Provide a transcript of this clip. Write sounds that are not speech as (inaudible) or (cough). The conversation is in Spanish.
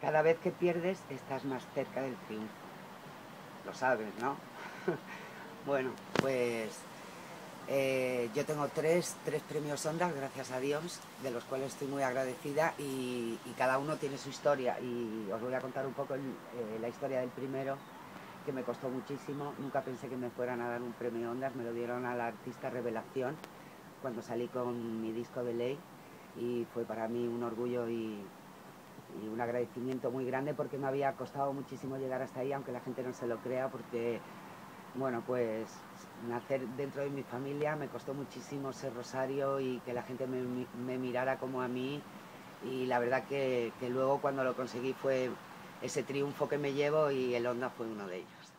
cada vez que pierdes estás más cerca del triunfo. Lo sabes, ¿no? (laughs) bueno, pues eh, yo tengo tres, tres premios Ondas, gracias a Dios, de los cuales estoy muy agradecida y, cada uno tiene su historia y os voy a contar un poco eh, la historia del primero que me costó muchísimo, nunca pensé que me fueran a dar un premio Ondas, me lo dieron a la artista Revelación cuando salí con mi disco de ley y fue para mí un orgullo y, y un agradecimiento muy grande porque me había costado muchísimo llegar hasta ahí, aunque la gente no se lo crea, porque, bueno, pues nacer dentro de mi familia me costó muchísimo ser Rosario y que la gente me, mirara como a mí y la verdad que, que luego cuando lo conseguí fue ese triunfo que me llevo y el Onda fue uno de ellos.